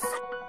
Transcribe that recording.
Yes!